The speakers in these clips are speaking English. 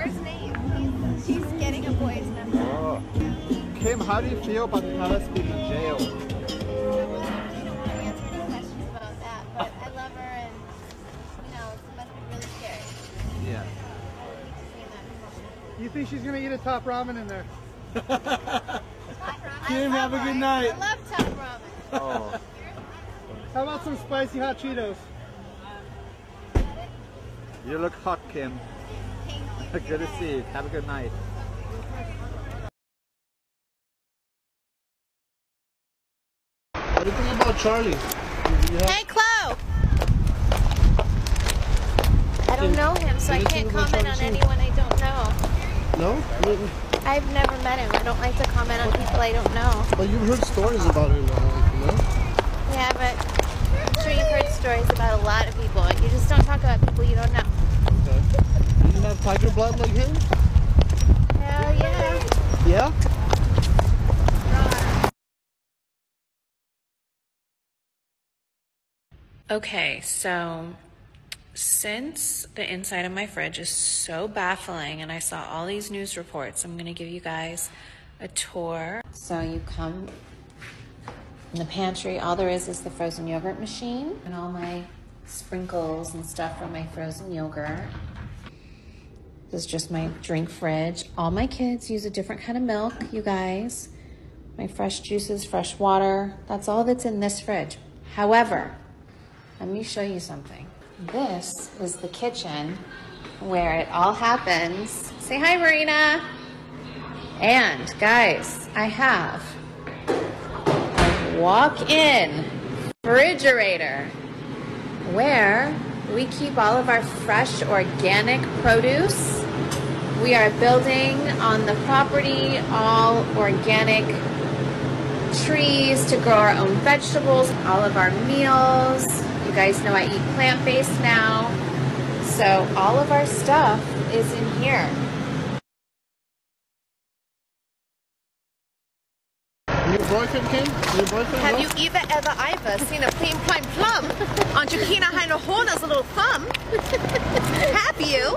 Where's Nate? He's, she's getting a boy's number. Oh. Kim, how do you feel about Talis being in jail? I answer any questions about that, but I love her and, you know, it must be really scary. Yeah. seeing that emotion. You think she's gonna eat a top ramen in there? Kim, have a good night. I love top ramen. Oh. How about some spicy hot Cheetos? Um, you look hot, Kim. Thank you. Good to see you. Have a good night. What do you think about Charlie? Hey, Chloe! I don't know him, so I What do you can't comment on anyone I don't know. No? I've never met him. I don't like to comment on people I don't know. But you've heard stories about him, you know? Yeah, but I'm sure you've heard stories about a lot of people. You just don't talk about people you don't know. Okay. Do you have tiger blood like him? Hell yeah. Yeah? Okay, so since the inside of my fridge is so baffling and I saw all these news reports, I'm going to give you guys a tour. So you come in the pantry, all there is is the frozen yogurt machine and all my sprinkles and stuff from my frozen yogurt. This is just my drink fridge. All my kids use a different kind of milk, you guys. My fresh juices, fresh water. That's all that's in this fridge. However, let me show you something. This is the kitchen where it all happens. Say hi, Marina. And guys, I have a walk-in refrigerator where we keep all of our fresh organic produce. We are building on the property all organic trees to grow our own vegetables, all of our meals. You guys know I eat plant based now. So all of our stuff is in here. Your boyfriend came? Your boyfriend? Have no? you either ever ever seen a plain prime plum on Jakina Heiner Horner's little thumb? Have you?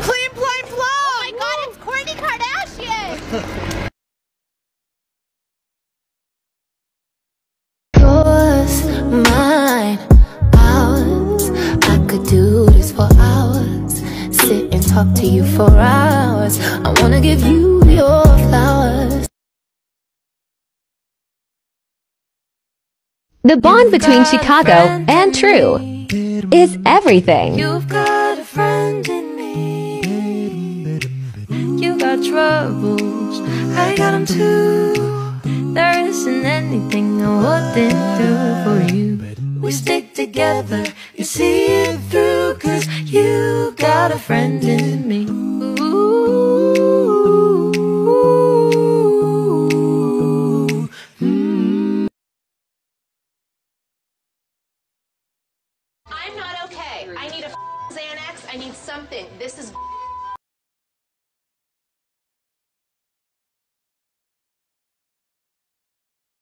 plain prime plum! Oh my god, it's Kourtney Kardashian! yours, mine, ours. I could do this for hours. Talk to you for hours. I wanna give you your flowers. The bond between Chicago and True is everything. You've got a friend in me. You got troubles, I got them too. There isn't anything I wouldn't do for you. We stick together, you see it through, cause you got a friend in me. I'm not okay. I need a Xanax. I need something. This is